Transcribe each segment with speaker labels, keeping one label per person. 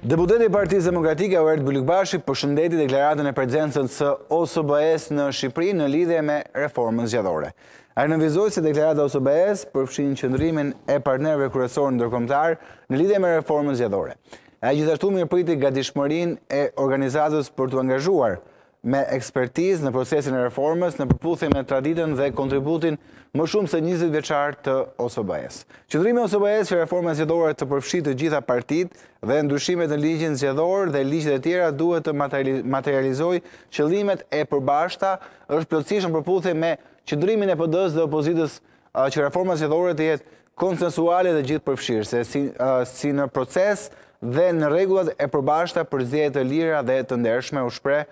Speaker 1: Deputeti i Partisë Demokratike, Oerd Bylykbashi, përshëndeti deklaratën e prezencës së OSBE-së në Shqipëri në lidhje me reformën zgjedhore. Ai nënvizoi se deklarata e OSBE-së përfshin qëndrimin e partnerëve kryesorë ndërkombëtarë në lidhje me reformën zgjedhore. Ai gjithashtu mirëpriti gatishmërinë e organizatës për t'u angazhuar me ekspertizë në procesin e reformës, në përputhje me traditën dhe kontributin më shumë se 20 vjeçar të OSBE-së. Qëndrimi i OSBE-së që reforma zgjedhore të përfshijë të gjitha partitë dhe ndryshimet në ligjin zgjedhor dhe ligjet e tjera duhet të materializojë qëllimet e përbashkëta është plotësisht në përputhje me qëndrimin e PD-së dhe opozitës që reforma zgjedhore të jetë konsensuale dhe gjithëpërfshirëse, si në proces dhe në rregullat e përbashkëta për zgjedhje të lira dhe të ndershme, u shpreh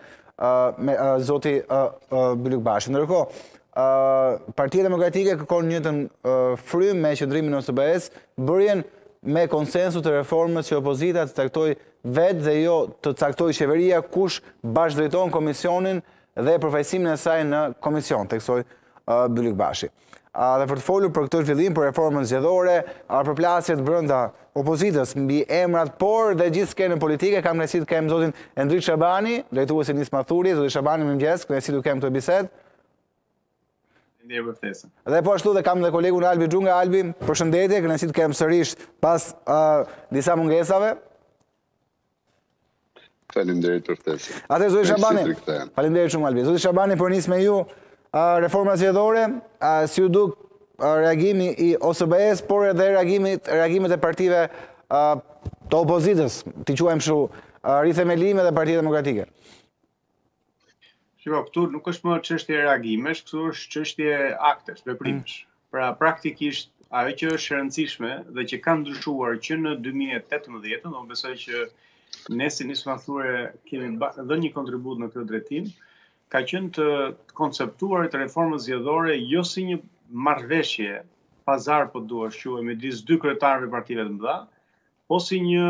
Speaker 1: zoti Bylykbashi. Ndërkohë, Partia Demokratike kërkon në njëjtën frymë me qëndrimin e OSBE-s, bërjen me konsensus të reformës që opozita të caktojë vetë dhe jo të caktojë qeveria kush bashkëdrejton komisionin dhe përfaqësimin e saj në komision, theksoi Bylykbashi. Dhe për të folur për këto zhvillime, për reformën zgjedhore, përplasjet brenda opozitës mbi emrat, por dhe gjithë skenën politike, kam kënaqësi të kem zotin Endrit Shabani, drejtues i Nisma Thurje, zoti Shabani mirëmëngjes, kënaqësi t'ju kem në këtë bisedë. Dhe po ashtu dhe kam dhe kolegun Albi Xhunga, Albi, përshëndetje, kënaqësi të të kem sërish pas disa mungesave.
Speaker 2: Faleminderit për ftesën.
Speaker 1: Atë zoti Shabani. Faleminderit shumë Albi. Zoti Shabani po e nis me ju reforma zgjedhore, si ju duk reagimi i OSBE-s, por edhe reagimet e partive të opozitës, t'i quajmë kështu, Rithemelimi dhe Partia Demokratike.
Speaker 3: Shiko, këtu nuk është më çështje reagimesh, këtu është çështje aktesh, veprimesh. Mm. Pra praktikisht ajo që është e rëndësishme dhe që ka ndryshuar që në 2018, dhe besoj që ne si Nisma Thurje kemi dhënë një kontribut në këtë drejtim, ka qenë të konceptuarit e reformës zgjedhore jo si një marrëveshje pazar po të duash quaje midis dy kryetarëve partive të mëdha, po si një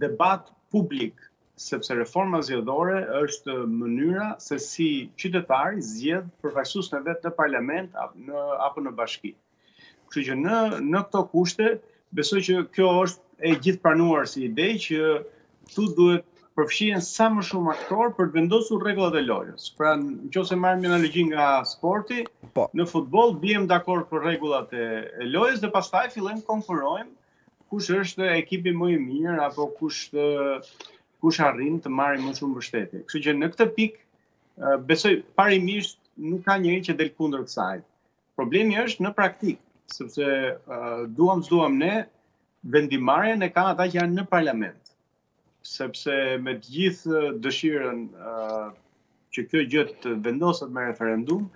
Speaker 3: debat publik, sepse reforma zgjedhore është mënyra se si qytetari zgjedh përfaqësuesin e vet në parlament apo në apo në bashki. Kështu që në në këto kushte besoj që kjo është e gjithë pranuar si ide që këtu duhet përfshihen sa më shumë aktorë për të vendosur rregullat e lojës. Pra, në qoftë se marrim një analogji nga sporti, po. në futboll biem dakord për rregullat e, e lojës dhe pastaj fillojmë konkurrojmë kush është ekipi më i mirë apo kush të kush arrin të marrë më shumë mbështetje. Kështu që në këtë pikë besoj parimisht nuk ka njeri që del kundër kësaj. Problemi është në praktikë, sepse duam s'duam ne vendimmarrjen e kanë ata që janë në parlament. sepse me të gjithë dëshirën që kjo gjë të vendoset me referendum,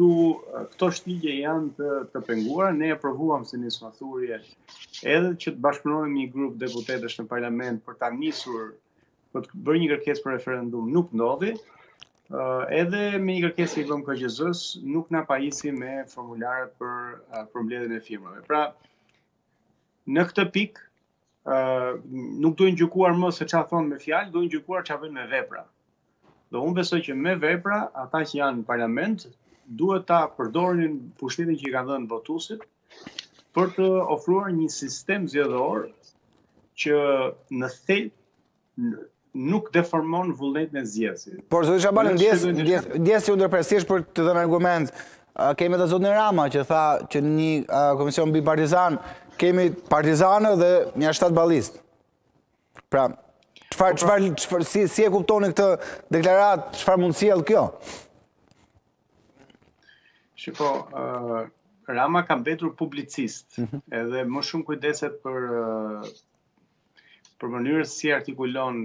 Speaker 3: këto shtigje janë të, të penguara, ne e provuam si Nisma Thurje edhe që të bashkëpunojmë me një grup deputetësh në parlament për ta nisur për të bërë një kërkesë për referendum nuk ndodhi. Uh, edhe me një kërkesë që i bëmë KQZ-së nuk na pajisi me formularët për uh, mbledhjen e firmave. Pra, në këtë pikë ë uh, nuk duhen gjykuar më se çfarë thonë me fjalë, duhen gjykuar çfarë bëjnë me vepra. Dhe unë besoj që me vepra ata që janë në parlament duhet ta përdorin pushtetin që i ka dhënë votuesi për të ofruar një sistem zgjedhor që në thelb nuk deformon vullnetin e zgjedhësit.
Speaker 1: Por, zoti Shabani, ndjesë se ju ndërpres për të dhënë argument, kemi dhe zotin Rama që tha që një komision bipartizan, kemi partizanë dhe një Ashta ballist. Pra, çfarë, po, pra- çfarë, si, si e kuptoni këtë deklaratë, çfarë mund të sjellë kjo?
Speaker 3: Shiko, Rama ka mbetur publicist, mhm. edhe më shumë kujdeset për për mënyrën se si artikulon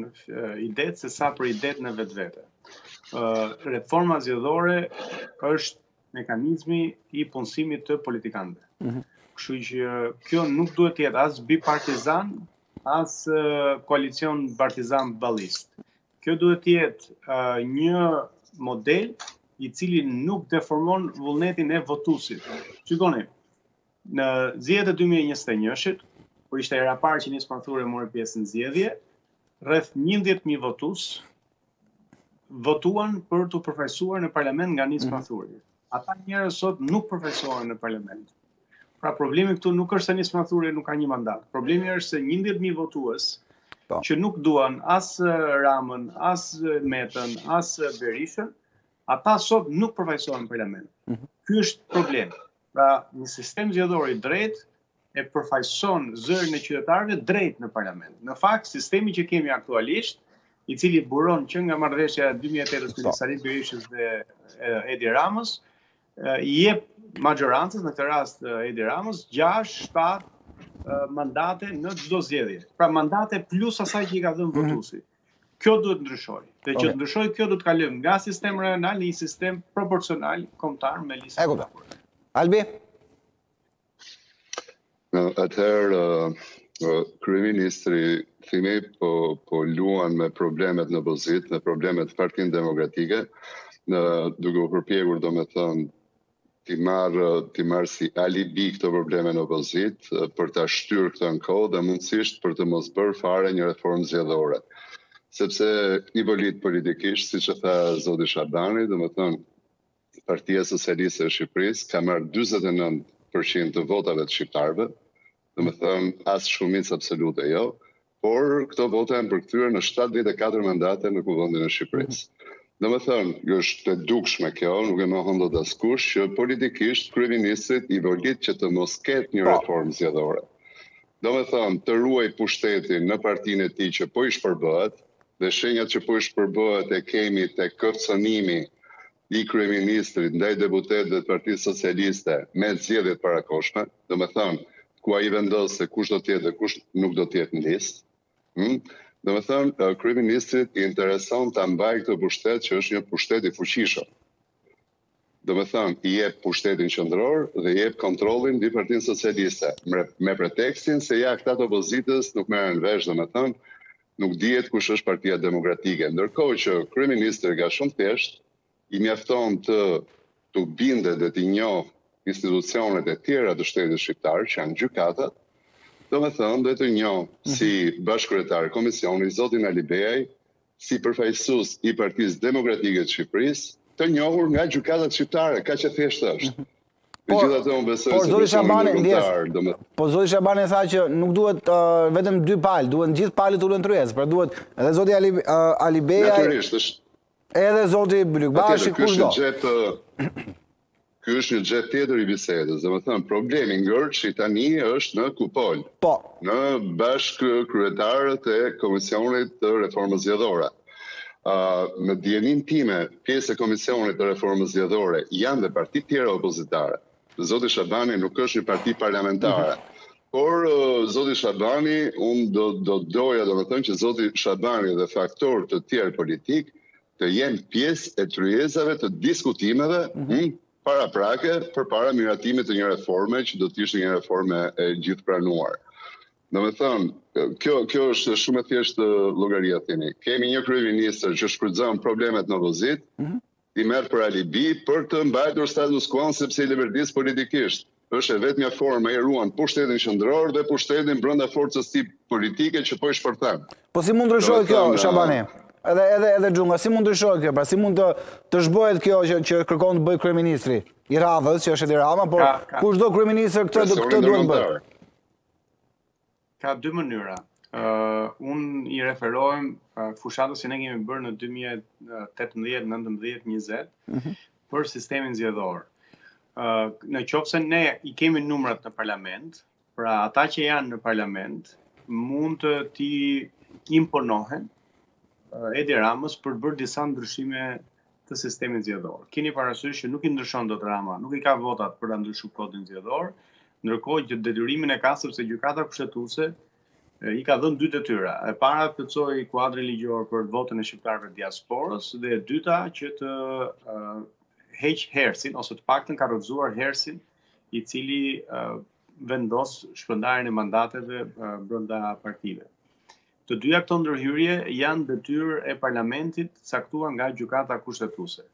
Speaker 3: idetë se sa për idetë në vetvete. Reforma zgjedhore është mekanizmi i punësimit të politikanëve. Mhm. Kështu që kjo nuk duhet të jetë as bipartizan, as koalicion partizan ballist. Kjo duhet të jetë një model i cili nuk deformon vullnetin e votuesit. Shikoni, Në zgjedhjet e dy mijë e njëzet e njëshit, kur ishte hera e parë që Nisma Thurje mori pjesë në zgjedhje, rreth njëmbëdhjetë mijë votues votuan për t'u përfaqësuar në parlament nga Nisma mhm. Thurje. Ata njerëz sot nuk përfaqësohen në parlament. Pra problemi këtu nuk është se Nisma Thurje nuk ka një mandat. Problemi është se 11000 votues po. që nuk duan as Ramën, as Metën, as Berishën, ata sot nuk përfaqësohen në parlament. Mhm. Ky është problem. Pra, një sistem zgjedhor i drejtë e përfaqëson zërin e qytetarëve drejt në parlament. Në fakt, sistemi që kemi aktualisht, i cili buron që nga marrëveshja e 2008-s midis Sali Berishës dhe Edi Ramës, i jep mazhorancës, në këtë rast Edi Ramës, 6-7 mandate në çdo zgjedhje. Pra mandate plus asaj që i ka dhënë votuesi. Mhm. Kjo duhet të ndryshojë. Dhe që të ndryshojë kjo duhet të kalojmë nga sistem rajonal në një sistem proporcional kombëtar me lista.
Speaker 1: E kuptoj. Albi.
Speaker 2: Atëherë kryeministri Thimi po po luan me problemet në opozitë, me problemet në Partinë Demokratike, duke u përpjekur domethënë t'i marrë t'i marrë si alibi këto probleme në opozitë për ta shtyrë këtë në kohë dhe mundësisht për të mos bërë fare një reformë zgjedhore. Sepse i volit politikisht, siç e tha zoti Shabani, domethënë Partia Socialiste e Shqipërisë ka marrë 49% të votave të shqiptarëve, domethënë as shumicë absolute jo, por këto vota janë përkthyer në 74 mandate në Kuvendin e Shqipërisë. Domethënë, është e dukshme kjo, nuk e mohon dot askush, që politikisht kryeministrit i volit që të mos ketë një, po, reformë zgjedhore. Domethënë, të ruajë pushtetin në partinë e tij që po i shpërbëhet, dhe shenjat që po i shpërbëhet e kemi te kërcënimi i kryeministrit ndaj deputetëve të Partisë Socialiste me zgjedhjet e parakohshme, domethënë ku ai vendos se kush do të jetë dhe kush nuk do të jetë në listë. Hm? Domethënë kryeministrit i intereson ta mbajë këtë pushtet që është një pushtet i fuqishëm. Domethënë i jep pushtetin qendror dhe i jep kontrollin mbi Partinë Socialiste me pretekstin se ja këta të opozitës nuk merren vesh domethënë Nuk dihet kush është Partia Demokratike, ndërkohë që kryeministri e ka shumë thjesht, i mjafton t'u bindet dhe t'i njohë institucionet e tjera të shtetit shqiptar, që janë gjykatat, domethënë dhe të njohë si bashkëkryetar Komisioni zotin Alibeaj, si përfaqësues i Partisë Demokratike të Shqipërisë, të njohur nga gjykatat shqiptare, kaq e thjeshtë është.
Speaker 1: Por megjithatë unë besoj se zoti Shabani ndjesë. Po zoti Shabani tha që nuk duhet uh, vetëm dy palë, duhen gjithë palët të ulen në tryezë, pra duhet edhe zoti Ali uh, Alibeaj. Natyrisht është edhe zoti Bylykbashi kushdo. Ky është një uh,
Speaker 2: Ky është një gjë tjetër i bisedës. Domethënë problemi ngërçi tani është në kupolë.
Speaker 1: Po.
Speaker 2: Në bashkëkryetarët e Komisionit të Reformës Zgjedhore. Në dijenin time, pjesë e Komisionit të Reformës Zgjedhore janë dhe parti të tjera opozitare. Zoti Shabani nuk është një parti parlamentare. Mhm. Por zoti Shabani, unë do do doja domethënë që zoti Shabani dhe faktorë të tjerë politikë të jenë pjesë e tryezave të diskutimeve mm -hmm. paraprake përpara miratimit të një reforme që do të ishte një reforme e gjithëpranuar. Domethënë, kjo, kjo është shumë e thjeshtë llogaria, të themi. Kemi një kryeministër që shfrytëzon problemet në votë, mm -hmm. i merr për alibi për të mbajtur status quo sepse i leverdis politikisht. është e vetmja formë e ruan pushtetin qendror dhe pushtetin brenda forcës së tij politike që po i shpërthen.
Speaker 1: Po si mund të ndryshojë kjo, Shabani? Edhe, edhe, edhe Xhunga, si mund rëshojë kjo? Pra si mund të, të zhbëhet kjo që, që kërkon të bëjë kryeministri i radhës që është Edi Rama, por kushdo kryeministër këtë, këtë duhet të bëjë?
Speaker 3: Ka dy mënyra. Uh, unë i referohem uh, fushatës që ne kemi bërë në 2018, 19, 20 mm -hmm. për sistemin zgjedhor. Uh, në qoftë se ne i kemi numrat në parlament, pra ata që janë në parlament mund të t'i imponohen uh, Edi Ramës për bërë disa ndryshime të sistemit zgjedhor. Keni parasysh që nuk i ndryshon dot Rama, nuk i ka votat për ta ndryshuar kodin zgjedhor, ndërkohë që detyrimin e ka sepse gjykata kushtetuese i ka dhënë dy detyra. E para të çojë kuadrin ligjor për votën e shqiptarëve diasporës dhe e dyta që të uh, heq herësin ose të paktën ka rrëzuar herësin i cili uh, vendos shpërndarjen e mandateve uh, brenda partive. Të dyja këto ndërhyrje janë detyrë e parlamentit të caktuar nga gjykata kushtetuese.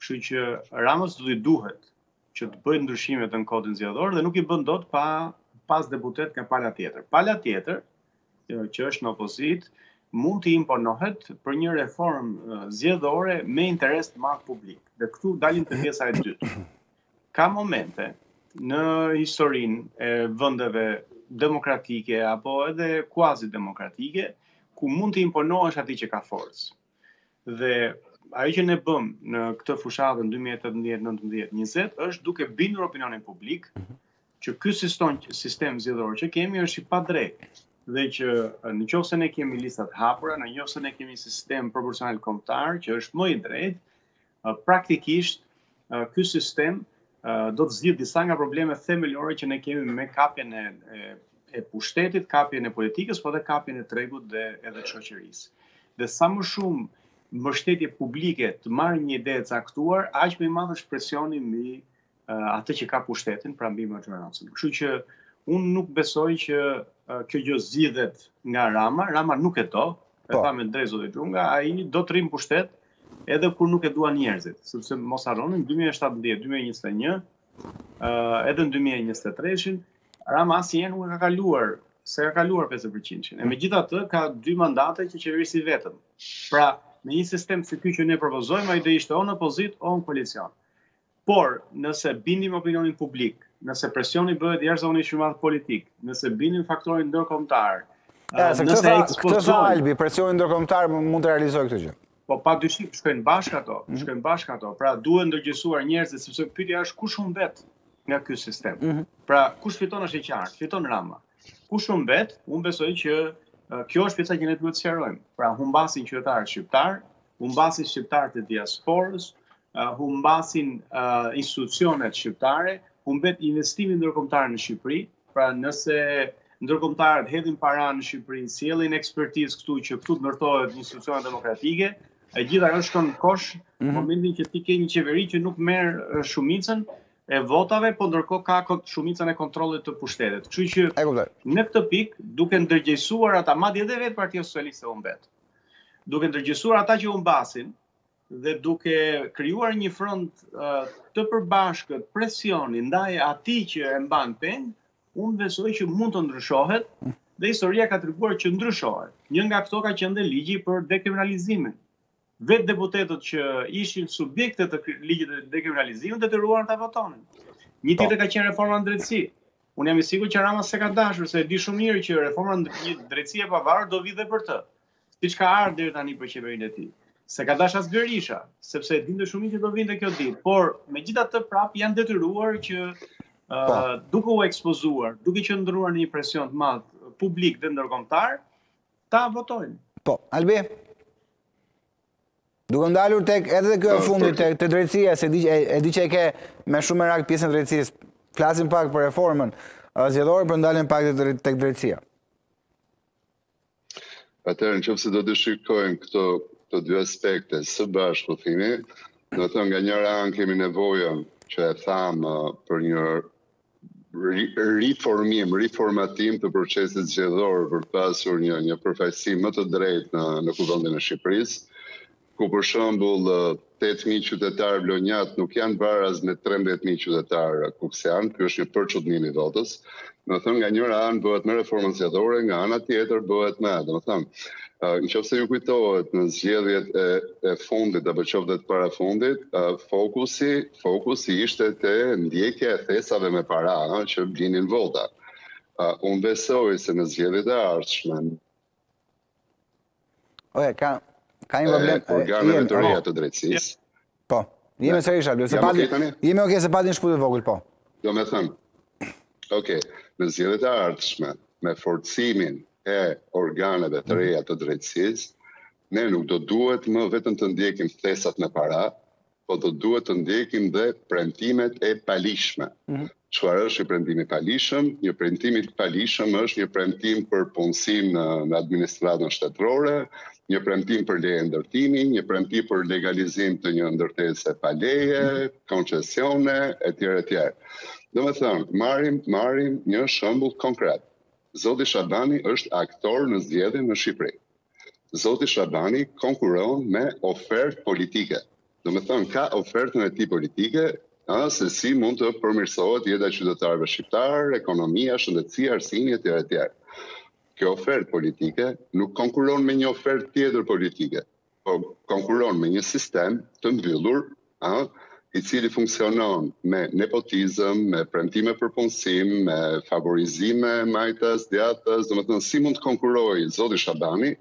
Speaker 3: Kështu që Ramës do t'i duhet që të bëjë ndryshime në kodin zgjedhor dhe nuk i bën dot pa pas deputet nga pala tjetër. Pala tjetër, që është në opozitë, mund t'i imponohet për një reformë zgjedhore me interes të madh publik. Dhe këtu dalim te pjesa e dytë. Ka momente në historinë e vendeve demokratike apo edhe kuazi demokratike ku mund t'i imponohesh atij që ka forcë. Dhe ajo që ne bëmë në këtë fushatën 2018-19-20 është duke bindur opinionin publik mhm. që ky sistem sistem zgjedhor që kemi është i padrejtë dhe që në qoftë se ne kemi listat hapura, në qoftë se ne kemi sistem proporcional kombëtar që është më i drejtë, Praktikisht, ky sistem do të zgjidhë disa nga problemet themelore që ne kemi me kapjen e e pushtetit, kapjen e politikës, por edhe kapjen e tregut edhe të shoqërisë. Dhe sa më shumë mbështetje publike të marrë një ide e caktuar, aq më i madh është presioni mbi atë që ka pushtetin, pra mbi mazhorancën. Kështu që unë nuk besoj që kjo gjë zgjidhet nga Rama, Rama nuk e do, e tha po. me të drejtë zoti Xhunga, ai do të rrijë në pushtet edhe kur nuk e duan njerëzit, sepse mos harroni 2017, 2021, edhe në 2023-shin, Rama asnjëherë nuk e ka kaluar, s'e ka kaluar 50%-shin. E megjithatë ka dy mandate që qeveris i vetëm. Pra, në një sistem si ky që ne propozojmë, ai do ishte o në opozitë, o në koalicion. Por, nëse bindim opinionin publik, nëse presioni bëhet jashtëzakonisht shumë madh politik, nëse bindim faktorin ndërkombëtar,
Speaker 1: Ja, se këtë tha, këtë tha Albi, presioni ndërkombëtar mund të realizojë këtë gjë.
Speaker 3: Po pa dyshim shkojnë bashkë ato, mm -hmm. shkojnë bashkë ato. Pra duhet ndërgjegjësuar njerëzit sepse pyetja është kush humbet nga ky sistem. Mm -hmm. Pra kush fiton është e qartë, fiton Rama. Kush humbet? Unë besoj që kjo është pjesa që ne duhet të sqarojmë. Pra humbasin qytetarët shqiptarë, humbasin shqiptarët e diasporës, humbasin institucionet shqiptare, humbet investimi ndërkombëtar në Shqipëri, pra nëse ndërkombëtarët hedhin para në Shqipëri, sjellin ekspertizë këtu që këtu ndërtohet institucione demokratike, e gjitha ajo shkon në kosh mm -hmm. në momentin që ti ke një qeveri që nuk merr shumicën e votave, po ndërkohë ka kot shumicën e kontrollit të pushtetit. Kështu që në këtë pikë, duke ndërgjegjësuar ata madje edhe vetë Partia Socialiste humbet. duke ndërgjegjësuar ata që humbasin dhe duke krijuar një front të përbashkët presioni ndaj atij që e mban peng, unë besoj që mund të ndryshohet dhe historia ka treguar që ndryshohet. Një nga këto ka qenë dhe ligji për dekriminalizimin. Vetë deputetët që ishin subjekte të ligjit të dekriminalizimit u detyruan ta votonin. Një po. tjetër ka qenë reforma në drejtësi. Unë jam i sigurt që Rama s'e ka dashur, se e di shumë mirë që reforma në drejtësi e pavarur do vi dhe për të. Siç ka ardhur deri tani për qeverinë e tij. S'e ka dashur as Berisha, sepse e dinte shumë mirë që do vinte kjo ditë, por megjithatë prap janë detyruar që uh, duke u ekspozuar, duke qëndruar në një presion të madh publik dhe ndërkombëtar, ta votojnë.
Speaker 1: Po, Albi, Duke ndalur tek edhe kjo e fundit te drejtësia se e di që e ke me shumë merak pjesën e drejtësisë. Flasim pak për reformën zgjedhore por ndalim pak tek drejtësia.
Speaker 2: Atëherë në qoftë se do të shikojmë këto këto dy aspekte së bashku domethënë nga njëra anë kemi nevojën që e thamë për një riformim, riformatim të procesit zgjedhor për të pasur një, një përfaqësim më të drejtë në, në kuvendin e Shqipërisë, ku për shembull 8.000 qytetarë vlonjatë nuk janë baraz me 13.000 qytetarë kuksianë, kjo është një përçudnim i votës, domethënë nga njëra anë bëhet me reformën zgjedhore, nga ana tjetër bëhet me, domethënë, në qoftë se ju kujtohet në zgjedhjet e, e fundit, apo qoftë dhe të parafundit, fokusi fokusi ishte te ndjekja e thesave me para që blinin vota. Unë besoj se në zgjedhjet e ardhshme
Speaker 1: Oje, ka, ka një problem.
Speaker 2: Organeve të reja të drejtësisë.
Speaker 1: Po, jemi sërish Albi, jemi oke se pati një shkëputje vogël, po.
Speaker 2: Domethënë, oke, në zgjedhjet e ardhshme, me forcimin e organeve të reja të drejtësisë, ne nuk do duhet më vetëm të ndjekim thesat me para, po do të duhet të ndjekim dhe premtimet e paligjshme. Mhm. Çfarë është një premtim i paligjshëm? Një premtim i paligjshëm është një premtim për punësim në, në administratën shtetërore, një premtim për leje ndërtimi, një premtim për legalizim të një ndërtese pa leje, mhm. koncesione, etj etj. Domethënë, marrim marrim një shembull konkret. Zoti Shabani është aktor në zgjedhje në Shqipëri. Zoti Shabani konkuron me ofertë politike. Domethënë, ka ofertën e tij politike, a, se si mund të përmirësohet jeta e qytetarëve shqiptarë, ekonomia, shëndetësia, arsimi, e tjera, e tjera. Kjo ofertë politike nuk konkuron me një ofertë tjetër politike, po konkuron me një sistem të mbyllur i cili funksionon me nepotizëm, me premtime për punësim, me favorizime majtas, djathtas, domethënë, si mund të konkurojë Zoti Shabani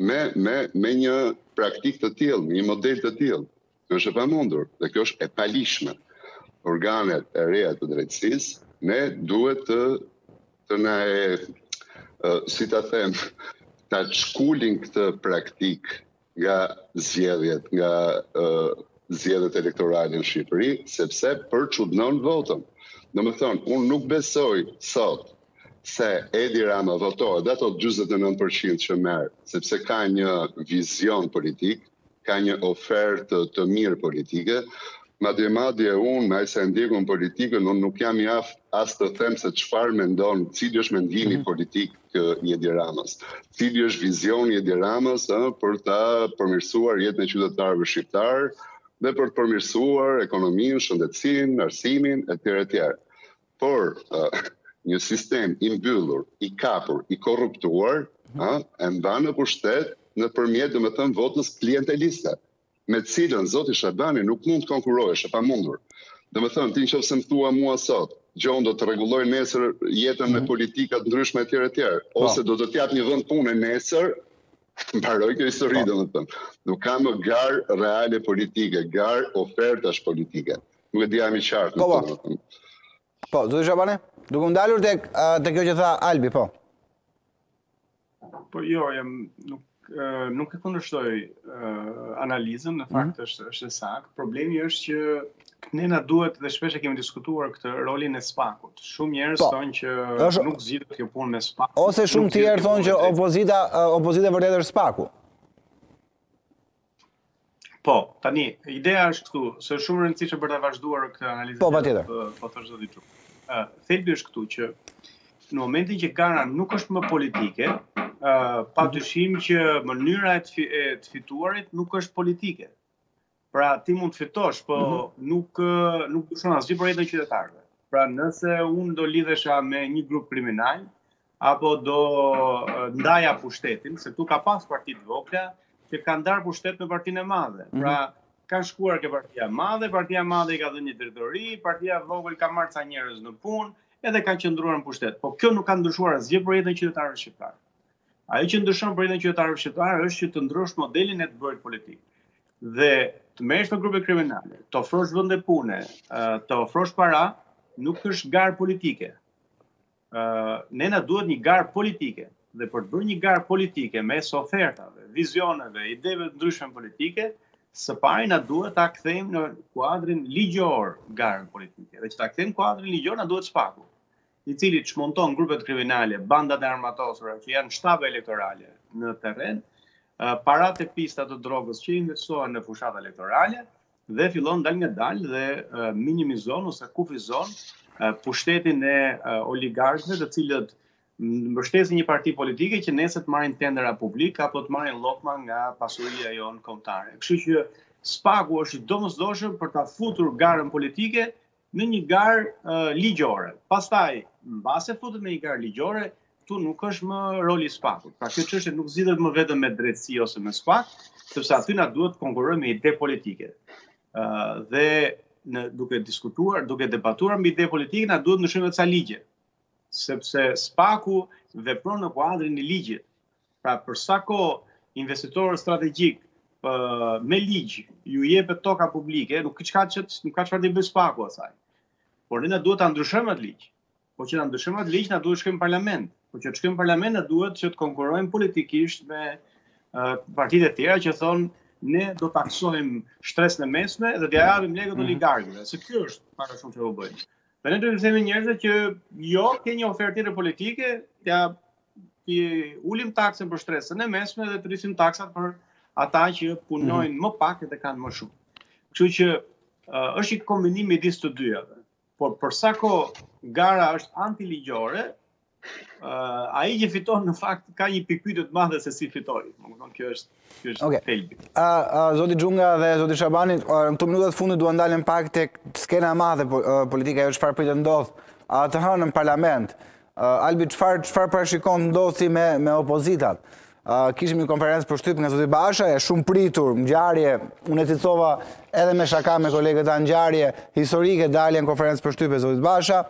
Speaker 2: me, me, me një praktikë të tillë, me një model të tillë. Kjo është e pamundur, dhe kjo është e paligjshme. Organet e reja të drejtësisë, ne duhet të, të na e, si ta them, ta shkulin këtë praktikë nga zgjedhjet, nga zgjedhjet elektorale në Shqipëri, sepse përçudnon votën. Domethënë, unë nuk besoj sot se Edi Rama votohet dhe ato 49% që merr, sepse ka një vizion politik, ka një ofertë të mirë politike, madje madje unë, me aq sa e ndjek unë politikën, unë nuk jam i aftë as të them se çfarë mendon, cili është mendimi mhm. politik i Edi Ramës. Cili është vizioni i Edi Ramës për ta përmirësuar jetën e qytetarëve shqiptarë dhe për të përmirësuar ekonominë, shëndetësinë, arsimin, e tjera, e tjera. Por, një sistem i mbyllur, i kapur, i korruptuar, e mban në pushtet nëpërmjet domethënë votës klienteliste. me të cilën zoti Shabani nuk mund të konkurojë, është e pamundur. Domethënë, ti në qoftë se më thua mua sot, Gjon do të rregulloj nesër jetën me mhm. politika të ndryshme etj etj, po. ose do të të jap një vend pune nesër, mbaroi kjo histori po. domethënë. Nuk ka më garë reale politike, garë ofertash politike. Nuk e di jam i qartë.
Speaker 1: Po, po. Po, zoti Shabani, duke u ndalur te kjo që tha Albi, po.
Speaker 3: Po jo, jam nuk nuk e kundërshtoj uh, analizën, në fakt mm. është është e saktë. Problemi është që ne na duhet dhe shpesh e kemi diskutuar këtë rolin e spakut. Shumë njerëz po, thonë që është... nuk zgjidhet kjo punë me spak.
Speaker 1: Ose shumë të tjerë thonë që opozita opozita e vërtetë është spaku.
Speaker 3: Po, tani, ideja është këtu, se është shumë e rëndësishme për ta vazhduar këtë analizë.
Speaker 1: Po, patjetër.
Speaker 3: Po, po thoshte diçka. Ë, thelbi është këtu që në momentin që gara nuk është më politike, ë pa mhm. dyshim që mënyra e të fituarit nuk është politike. Pra ti mund të fitosh, po mhm. nuk nuk ndryshon asgjë për jetën e qytetarëve. Pra nëse unë do lidhesha me një grup kriminal, apo do ndaja pushtetin, se këtu ka pas parti të vogla që kanë ndarë pushtet me partinë e madhe. Mhm. Pra, kanë shkuar ke partia e madhe, partia e madhe i ka dhënë një drejtori, partia e vogël ka marrë ca njerëz në punë, edhe kanë qëndruar në pushtet. Po kjo nuk ka ndryshuar asgjë për jetën e qytetarëve shqiptarë. Ajo që ndryshon për jetën e qytetarëve shqiptarë është që të ndryshosh modelin e të bërit politikë. Dhe të merresh me grupe kriminale, të ofrosh vende pune, të ofrosh para, nuk është garë politike. ne na duhet një garë politike dhe për të bërë një garë politike mes ofertave, vizioneve, ideve të ndryshme politike, së pari na duhet ta kthejmë në kuadrin ligjor garën politike. Dhe që ta kthejmë kuadrin ligjor na duhet spaku, i cili çmonton grupet kriminale, bandat e armatosura që janë shtabe elektorale në terren, paratë e pista të drogës që investohen në fushata elektorale, dhe fillon dalëngadalë dhe minimizon ose kufizon pushtetin e oligarkëve të cilët mbështesin një parti politike që nesër të marrin tendera publikë apo të marrin llokma nga pasuria jonë kombëtare. Kështu që spaku është i domosdoshëm për ta futur garën politike në një garë ligjore. Pastaj, mbasi futet në një garë ligjore, këtu nuk është më roli i spakut. Pra kjo çështje nuk zgjidhet më vetëm me drejtësi ose me spak, sepse aty na duhet të konkurrojmë me ide politike. Dhe ne duke diskutuar, duke debatuar me ide politike, na duhet të ndryshojmë ca ligje. Sepse spaku vepron në kuadrin e ligjit. Pra për sa kohë investitorëve strategjikë me ligj u jepet toka publike, nuk ka çka që nuk ka çfarë t'i bëjë spaku asaj. Por ne na duhet ta ndryshojmë atë ligj. Po që ta ndryshojmë atë ligj, na duhet të shkojmë në parlament. Po që të shkojmë në parlament, na duhet që të konkurrojmë politikisht me uh, partitë e tjera që thonë ne do të taksojmë shtresën e mesme dhe do ia japim lekët mhm. oligarkëve, se kjo është para shumë që u bëjnë. Dhe ne duhet t'u themi njerëzve që jo, ke një ofertë tjetër politike, ja t'i ulim taksën për shtresën e mesme dhe të rrisim taksat për ata që punojnë mhm. më pak dhe kanë më shumë. Kështu që është një kombinim midis të dyjave. Por për sa kohë gara është antiligjore, uh, ai që fiton në fakt ka një pikëpyetje të madhe se si fitoi. Domethënë kjo është Kjo është okay. thelbi.
Speaker 1: A, a, zoti Xhunga dhe zoti Shabani, në këto minutat e fundit dua të dalim pak te skena e madhe po, politika ajo çfarë pritet të ndodhë, a të hënën në parlament, Albi, çfarë, çfarë parashikon të ndodhë si me, me opozitën? Kishim një konferencë për shtyp nga zoti Basha, e shumëpritur, një ngjarje, unë e cilësova edhe me shaka me kolegët një ngjarje historike, dalje në konferencë për shtyp e zotit Basha,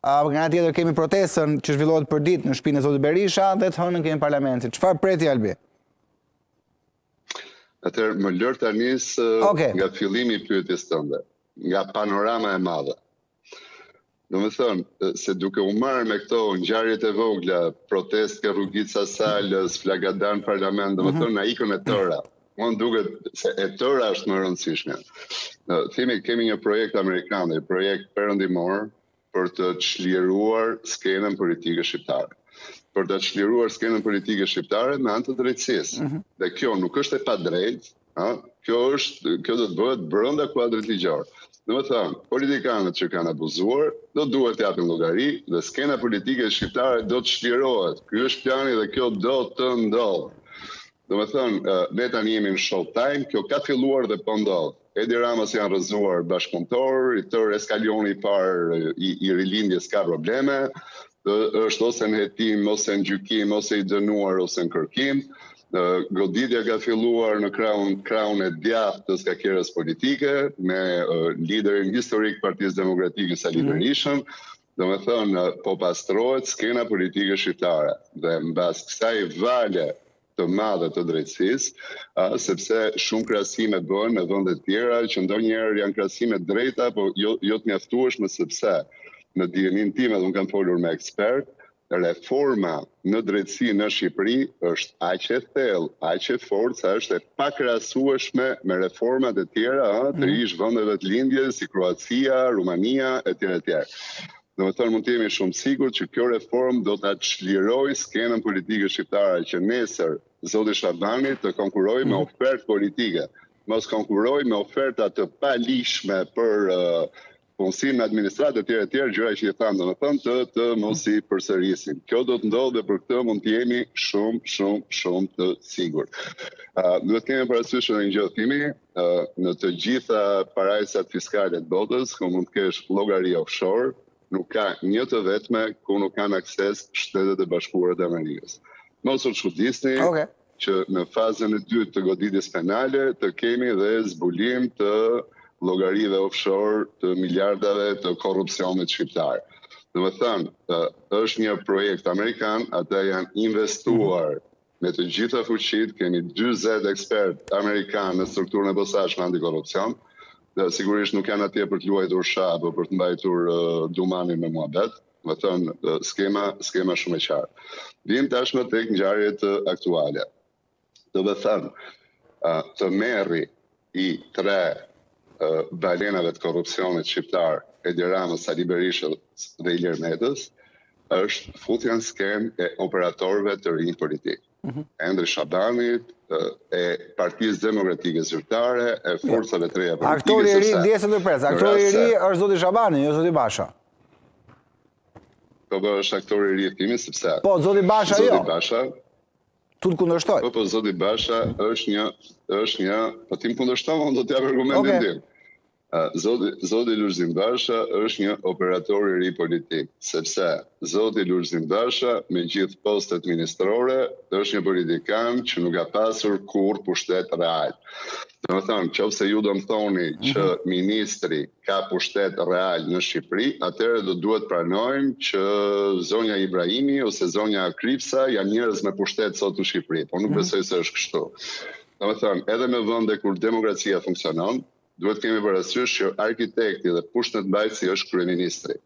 Speaker 1: nga ana tjetër kemi protestën që zhvillohet përditë në shpinë e zotit Berisha, dhe të hënën kemi parlamentin. Çfarë pret ti, Albi?
Speaker 2: Atëherë më lër ta nis
Speaker 1: okay.
Speaker 2: nga fillimi i pyetjes tënde, nga panorama e madhe. Domethënë, se duke u marrë me këto ngjarjet e vogla, protestë ke rrugica e Salës, flakadan në parlament, domethënë mhm., na ikën e tëra. Mua më duket se e tëra është më e rëndësishme. Thimi, kemi një projekt amerikan, një projekt perëndimor, për të çliruar skenën politike shqiptare. Për ta çliruar skenën politike shqiptare me anë të drejtësisë. Mm -hmm. Dhe kjo nuk është e padrejtë, ha? Kjo është, kjo do të bëhet brenda kuadrit ligjor. Domethënë, politikanët që kanë abuzuar, do të duhet të japin llogari dhe skena politike shqiptare do të çlirohet. Ky është plani dhe kjo do të ndodhë. Domethënë, ne tani jemi në showtime, kjo ka filluar dhe po ndodh. Po Edi Ramës i janë rrëzuar bashkëpunëtorët, i tërë eskalioni i parë i, i Rilindjes ka probleme, është ose në hetim, ose në gjykim, ose i dënuar, ose në kërkim. Goditja ka filluar në krahun, krahun e djathtë të skakierës politike, me liderin historik të Partisë Demokratike Sali mhm. Berishën, domethënë, po pastrohet skena politike shqiptare, dhe mbas kësaj vale të madhe të drejtësisë, sepse shumë krahasime bëhen me vendet e tjera, që ndonjëherë janë krahasime të drejta, po jo, jo të mjaftueshme sepse, në dijeninë time dhe unë kam folur me ekspertë, reforma në drejtësi në Shqipëri është aq e thellë, aq e fortë, sa është e pakrahasueshme me reformat e tjera, të mhm. ish-vendeve të Lindjes, si Kroacia, Rumania, e tjera, e tjera. Domethënë mund të jemi shumë të sigurt që kjo reformë do ta çlirojë skenën politike shqiptare që nesër zoti Shabani të konkurrojë me mhm. ofertë politike. Mos konkurrojë me oferta të paligjshme për punësim në administratë e tjera e tjera, gjëra që i thamë domethënë të të mos i përsërisim. Kjo do të ndodhë dhe për këtë mund të jemi shumë, shumë, shumë të sigurt. Duhet të kemi parasysh dhe një gjë, Thimi, në të gjitha parajsat fiskale të botës, ku mund të kesh llogari offshore, nuk ka një të vetme ku nuk kanë akses Shtetet e Bashkuara të Amerikës. Mos u çuditni
Speaker 1: okay.
Speaker 2: që në fazën e dytë të goditjes penale të kemi dhe zbulim të llogarive offshore të miliardave të korrupsionit shqiptar. Domethënë, është një projekt amerikan, ata janë investuar mhm. Me të gjitha fuqitë. Kemi dyzet ekspertë amerikanë në strukturën e posaçme antikorrupsion, dhe sigurisht nuk janë atje për të luajtur shah apo për të mbajtur dumanin me muhabet, domethënë skema, skema shumë e qartë. Vijmë tashmë tek ngjarjet aktuale. Domethënë, të merri i tre balenave të korrupsionit shqiptar, Edi Ramës, Sali Berishës dhe Ilir Metës, është futja në skenë e operatorëve të rinj politikë. Mhm. Endri Shabanit, e Partisë Demokratike Zyrtare, e forcave të reja politike.
Speaker 1: Aktori i ri ndjesë të pres. Aktori i ri është zoti Shabani, jo zoti Basha.
Speaker 2: Po, po, është aktori i ri i filmit sepse
Speaker 1: Po zoti Basha jo.
Speaker 2: Zoti Basha
Speaker 1: Të të kundërshtoj.
Speaker 2: Po, po, zoti Basha është një, është një, po ti më kundërshton, unë do të jap argumentin
Speaker 1: okay.
Speaker 2: tim. Zoti, zoti Lulzim Basha është një operator i ri politik, sepse zoti Lulzim Basha me gjithë postet ministrore është një politikan që nuk ka pasur kurrë pushtet real. Domethënë, qoftë se ju do më thoni që mhm. ministri ka pushtet real në Shqipëri, atëherë do duhet të pranojmë që zonja Ibrahimi ose zonja Krifca janë njerëz me pushtet sot në Shqipëri, por nuk mhm. besoj se është kështu. Domethënë, edhe në vende ku demokracia funksionon, duhet të kemi parasysh që arkitekti dhe pushtetmbajtësi është kryeministri.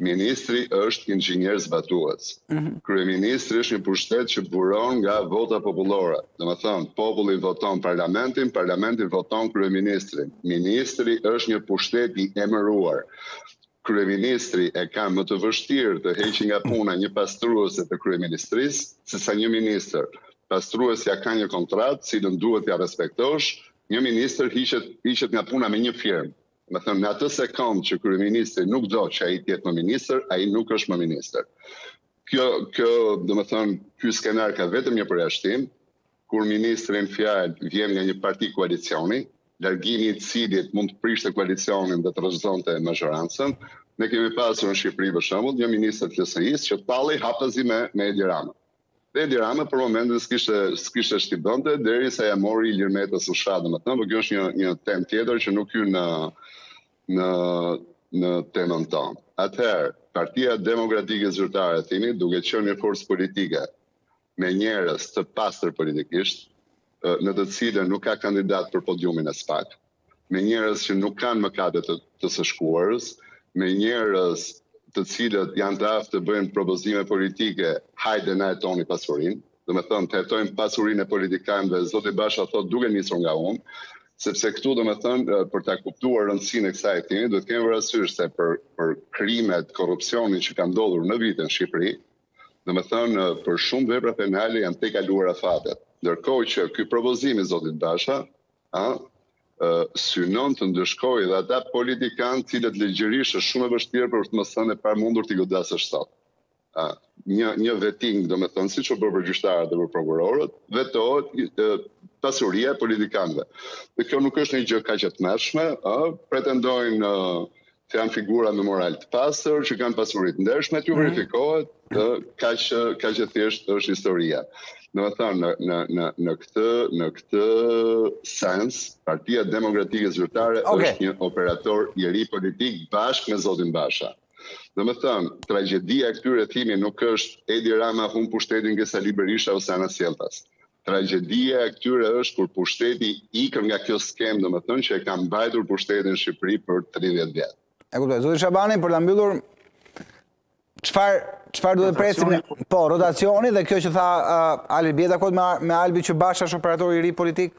Speaker 2: Ministri është inxhinier zbatues. Kryeministri është një pushtet që buron nga vota popullore. Domethënë, populli voton parlamentin, parlamenti voton kryeministrin. Ministri është një pushtet i emëruar. Kryeministri e ka më të vështirë të heqë nga puna një pastruese të kryeministrisë, sesa një ministër. Pastruesja ka një kontratë, të cilën duhet t'ia respektosh. Një ministër hiqet hiqet nga puna me një firmë. Domethënë, në atë sekundë që kryeministri nuk do që ai të jetë më ministër, ai nuk është më ministër. Kjo, kjo, domethënë, ky skenar ka vetëm një përjashtim, kur ministri në fjalë vjen nga një parti koalicioni, largimi i cilit mund të prishte koalicionin dhe të rrëzonte mazhorancën, ne kemi pasur në Shqipëri për shembull një ministër të LSI-së që tallej haptazi me me Edi Ramën. Dhe Edi Rama për momentin s'kishte s'kishte ç'ti bënte derisa ia mori Ilir Metës në shfat, domethënë, por kjo është një një temë tjetër që nuk hyn në në në temën tonë. Atëherë, Partia Demokratike Zyrtare e theksoj, duke qenë një forcë politike me njerëz të pastër politikisht, në të cilën nuk ka kandidatë për podiumin e SPAK, me njerëz që nuk kanë mëkate të, të së shkuarës, me njerëz të cilët janë të aftë të bëjnë propozime politike, hajde na hetoni pasurinë, domethënë të hetojnë pasurinë e politikanëve Zoti Basha thotë duke nisur nga unë, sepse këtu domethënë për ta kuptuar rëndësinë e kësaj, Thimi, duhet të kemi parasysh se për, për krimet, korrupsionin që ka ndodhur në vite në Shqipëri, domethënë për shumë vepra penale janë tejkaluar afatet. Ndërkohë që ky propozim i Zotit Basha, a, synon të ndëshkojë dhe ata politikanë të cilët ligjërisht është shumë e vështirë për të mos thënë e pamundur t'i godasësh sot. A, një, një veting, domethënë, siç u bë për gjyqtarët dhe për prokurorët, vetohet pasuria e politikanëve. Dhe kjo nuk është një gjë kaq e tmerrshme, pretendojnë që janë figura me moral të pastër, që kanë pasuri të ndershme, t'u mhm. verifikohet, ë kaq kaq e thjeshtë është historia. Domethënë, në, në, në, në, këtë, në këtë sens, partia demokratike zyrtare okay. është një operator i ri politik bashkë me Zotin Basha. Domethënë, tragjedia e këtyre Thimi nuk është Edi Rama humb pushtetin nga Sali Berisha ose anasjelltas. tragjedia e këtyre është kur pushteti ikën nga kjo skemë, domethënë që e ka mbajtur pushtetin në Shqipëri për 30 vjet.
Speaker 1: E kuptoj, Zoti Shabani, për ta mbyllur, çfarë, çfarë duhet të presim në... Po. po, rotacioni dhe kjo që tha uh, Albi, bie dakord me, me Albi që Basha është operator i ri politik,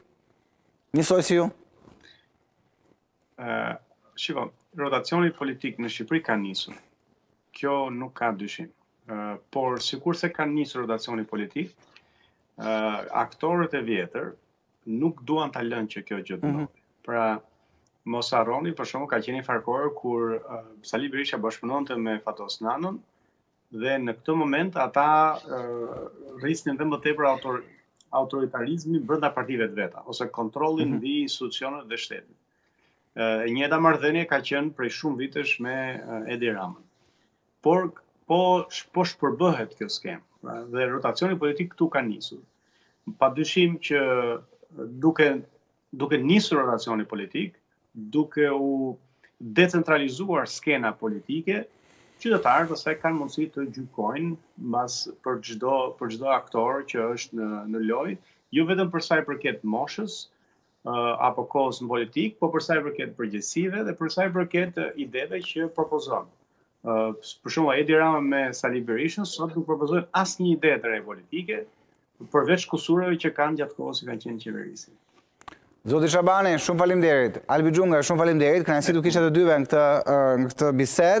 Speaker 1: njësoj si ju?
Speaker 3: Uh, Shiko, rotacioni politik në Shqipëri ka nisur. Kjo nuk ka dyshim. Uh, por, sikurse ka nisur rotacioni politik, uh, aktorët e vjetër nuk duan ta lënë që kjo gjë të mm -hmm. Pra, mos harroni, për shembull, ka qenë një farë kohe kur uh, Sali Berisha bashkëpunonte me Fatos Nanon, Dhe në këtë moment ata rrisnin dhe më tepër autor autoritarizmin brenda partive të veta ose kontrollin mhm. mbi mm -hmm. institucionet dhe shtetin. E njëjta marrëdhënie ka qenë prej shumë vitesh me Edi Ramën. Por po po shpërbëhet kjo skemë pra, dhe rotacioni politik këtu ka nisur. Pa dyshim që duke Duke nisur rotacioni politik, duke u decentralizuar skena politike, qytetarët pastaj kanë mundësi të gjykojnë mbas për çdo për çdo aktor që është në në lojë, jo vetëm për sa i përket moshës, apo kohës në politikë, po për sa i përket përgjegjësive dhe për sa i përket ideve që propozon. për shembull, Edi Rama me Sali Berishën, sot nuk propozojnë asnjë ide të re politike, përveç kusureve që kanë gjatë kohës që kanë qenë në qeverisje.
Speaker 1: Zoti Shabani, shumë faleminderit. Albi Xhunga, shumë faleminderit. Kënaqësi t'ju kisha të dyve në këtë bisedë.